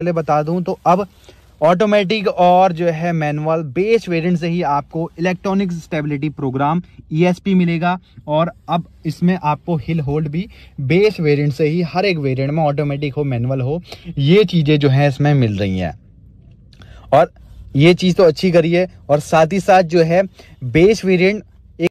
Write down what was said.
पहले बता दूँ तो अब ऑटोमेटिक और जो है मैनुअल बेस वेरिएंट से ही आपको इलेक्ट्रॉनिक स्टेबिलिटी प्रोग्राम ईएसपी मिलेगा और अब इसमें आपको हिल होल्ड भी बेस वेरिएंट से ही हर एक वेरिएंट में ऑटोमेटिक हो मैनुअल हो, ये चीज़ें जो है इसमें मिल रही हैं। और ये चीज़ तो अच्छी करी है और साथ ही साथ जो है बेस वेरिएंट